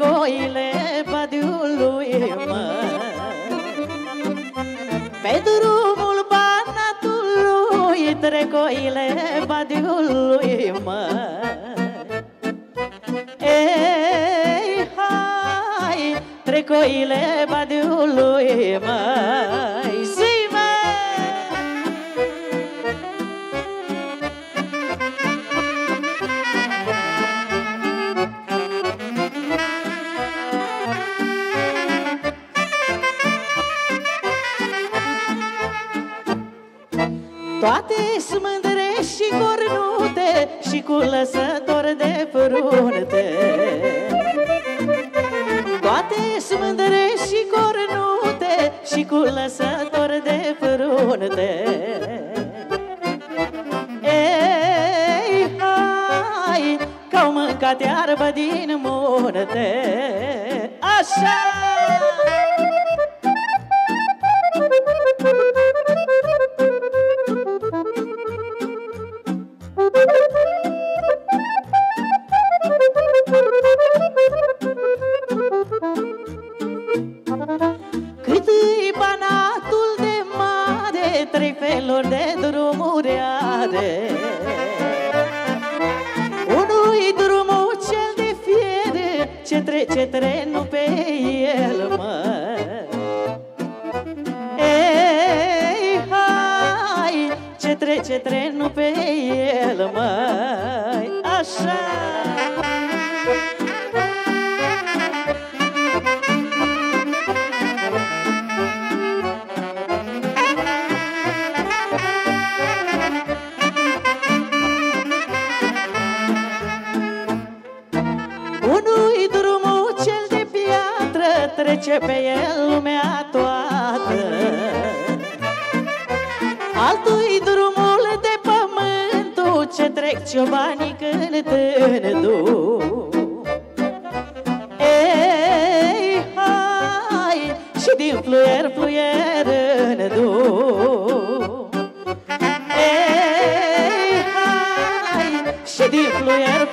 coile padiului, mă. Pe drumul banatului trec coile padiului, mă Ei, hai, trec coile padiului, măi Toate smândre și cornute Și cu lăsător de frunte. Toate smândre și cornute Și cu lăsător de frunte. Ei, hai, că-au mâncat iarbă din munte. Așa! Cât e banatul de mare, trei feluri de drumuri are. Unul-i drumul cel de fier, ce trece trenul pe el, mă. Ei, hai, ce trece trenul pe el, măi, așa. Trece pe el lumea toată. Altui drumul de pământul Ce trec ciobanii cântându Ei, hai, și din fluier, fluier în Ei, hai, și din fluier,